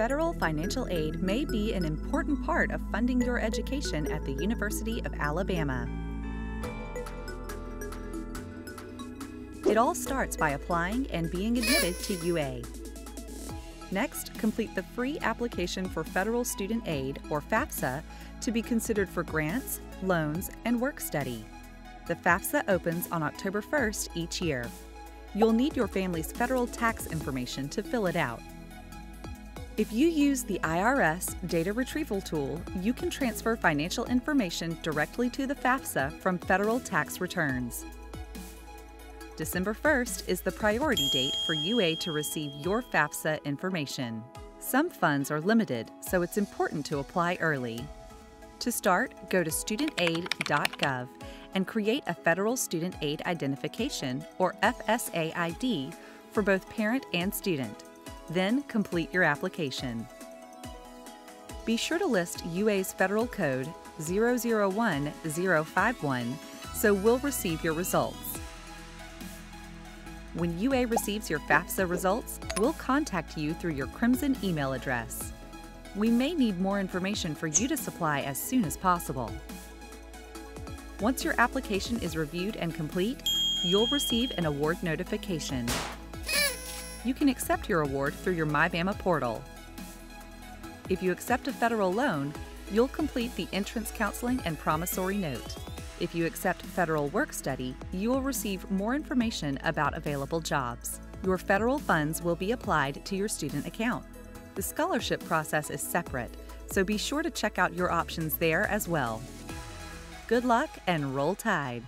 Federal financial aid may be an important part of funding your education at the University of Alabama. It all starts by applying and being admitted to UA. Next, complete the free application for Federal Student Aid, or FAFSA, to be considered for grants, loans, and work study. The FAFSA opens on October 1st each year. You'll need your family's federal tax information to fill it out. If you use the IRS data retrieval tool, you can transfer financial information directly to the FAFSA from federal tax returns. December 1st is the priority date for UA to receive your FAFSA information. Some funds are limited, so it's important to apply early. To start, go to studentaid.gov and create a Federal Student Aid Identification, or FSA ID, for both parent and student. Then complete your application. Be sure to list UA's federal code 001051 so we'll receive your results. When UA receives your FAFSA results, we'll contact you through your Crimson email address. We may need more information for you to supply as soon as possible. Once your application is reviewed and complete, you'll receive an award notification. You can accept your award through your MyBama portal. If you accept a federal loan, you'll complete the entrance counseling and promissory note. If you accept federal work study, you will receive more information about available jobs. Your federal funds will be applied to your student account. The scholarship process is separate, so be sure to check out your options there as well. Good luck and roll tide!